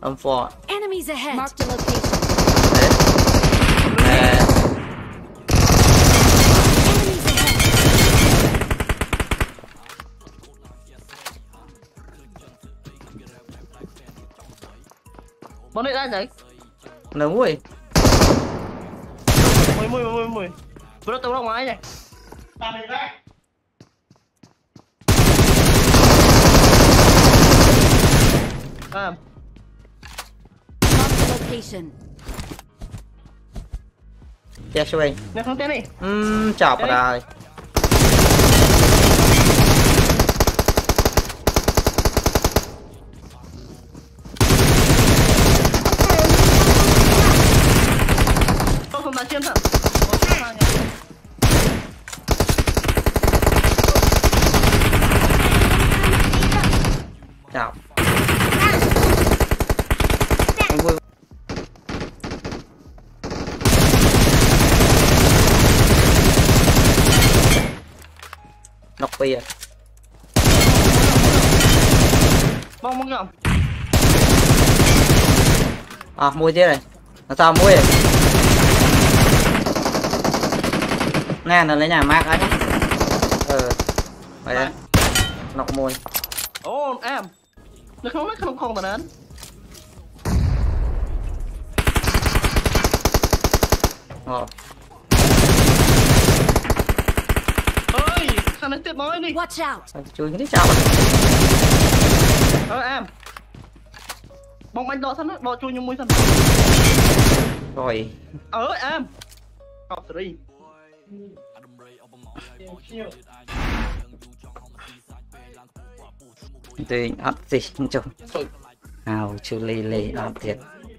Âm phò. Enemies ahead. Marked a location. Đấy Nè Enemies ahead. Bọn này ra đấy Nướng ui Mùi mùi mùi mùi. Bữa đó tôi ra ngoài này. À Marked a location. Che xuôi Nè không tên đi. Ừm chọc rồi. Tôi không đánh chiếm thật Ủa, sao mà nhỉ? Chọc Anh vui Nọc bìa Bông bông nhỏng À mua tiếp này. Làm sao mua vậy Nè nó lấy nhà mát ấy Ừ Vậy đấy Nọc môi Ồ em. Nó không lấy không không tao đến Ngọt Nói đi. Watch out. Sao chui cái chọc Ờ em. Bông anh đọ thân á Đọ chui như mũi thân Rồi. Ờ em. Học Thì ấp gì chung. Thôi. Hào chú lì lì ấp thiệt